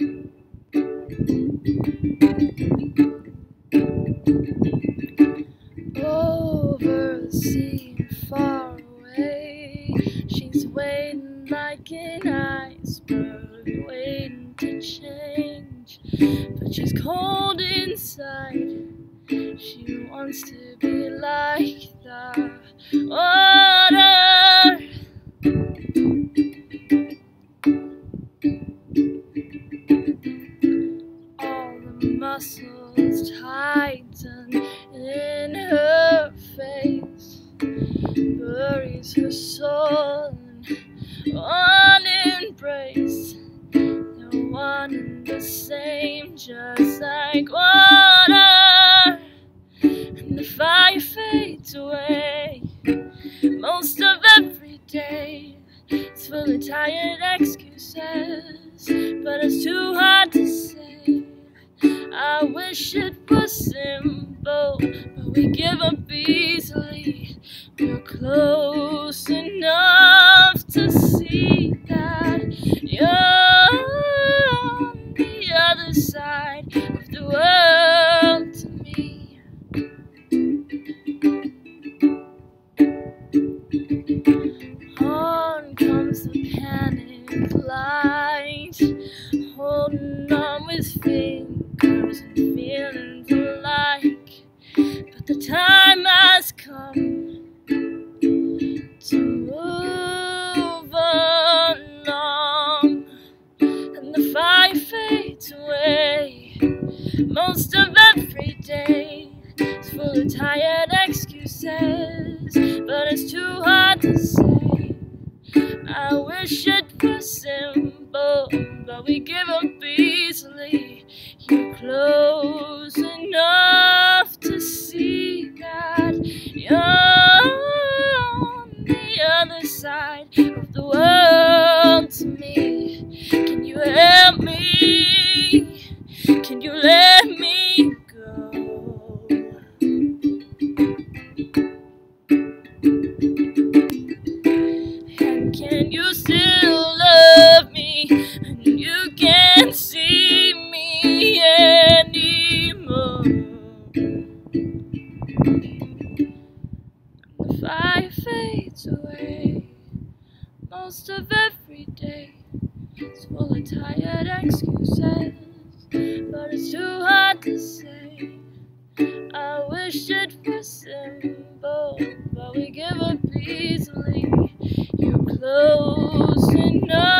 Over the sea, far away, she's waiting like an iceberg, waiting to change. But she's cold inside. She wants to be like the water. Just like water. And the fire fades away most of every day. It's full of tired excuses, but it's too hard to say. I wish it was simple, but we give up easily. We're close enough to the time has come to move along, and the fire fades away. Most of every day is full of tired excuses, but it's too hard to say. I wish it was simple, but we give up easily. You're close let me go? And can you still love me? And you can't see me anymore. The fire fades away most of every day. It's full of tired excuses, but it's too hard to say. I wish it was simple, but we give up easily. You're close enough